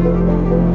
Música